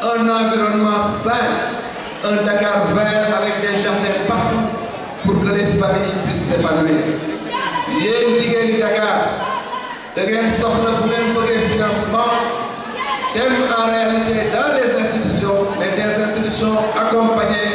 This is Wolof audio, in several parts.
Un environnement sain, un Dakar vert avec des jardins partout pour que les familles puissent s'épanouir. yéen jigéen ñi Dakar da ngeen soxla bu ngeen bëggee financement dem en réalité dans les institutions mais des institutions accompagnées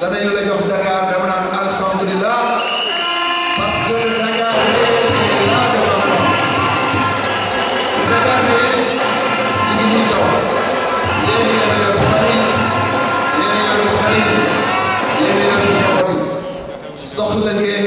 danañu la jox Dakar dama naan alhamdulilah parce que le Dakar réel est là devant moi. Le Dakar réel ñu ngi nii daw. Yéen a ngi yor famille, yéen a ngi yor xarit, yéen a ngi yor njaboot yi. soxla ngeen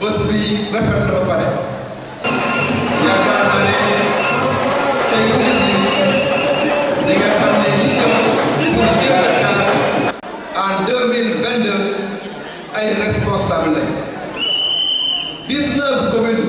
bés bi rafet na ba pare yaakaar naa ne tey ku gis ni di nga xam ne li ñëw pour jël Dakar en 2022 ay responsable lañ 19 communes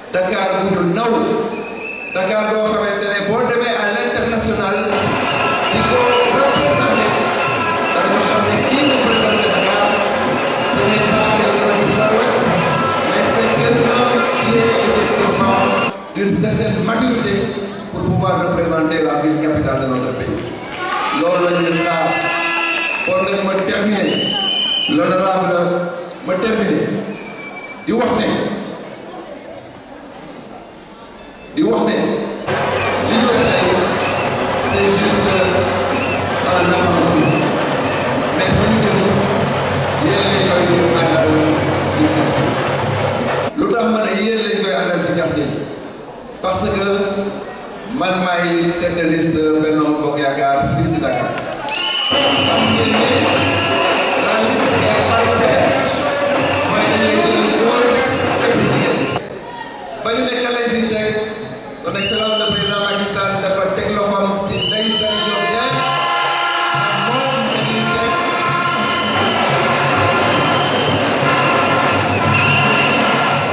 Dakar bu ñu naw Dakar boo xamante ne boo demee à l'international di ko représenté dañu xam ne kii représenté Dakar ce n'est pas quelqu'un du Far West mais c'est quelqu'un qui est effectivement d'une certaine maturité pour pouvoir représenter la ville capitale de notre pays loolu la ñuy xaar kon nag ma terminer l'honorable ma terminer di wax ne di wax ne li ñu def tey c'est juste un avant-goût mais fa ñu jëm yéen lañ koy ñu àndal si jafe lu tax ma ne yéen lañ koy àndal si jafe parce que man maay tête de liste Benno Bokk Yaakaar fii si Dakar la liste est paritaire mooy dañuy jël góor ak si jigéen ba ñu nekk lay si teg son excellence le président Macky Sall dafa teg loxoom si Ndeye Saly Diop Dieng moom la ñuy teg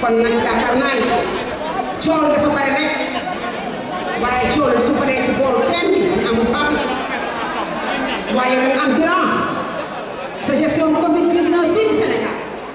kon nag yaakaar naa ne coow dafa bari rek waaye coow la su paree ci booru kenn bi ñu am bu baax la waaye nag am grand sa gestion Covid 19 fii Sénégal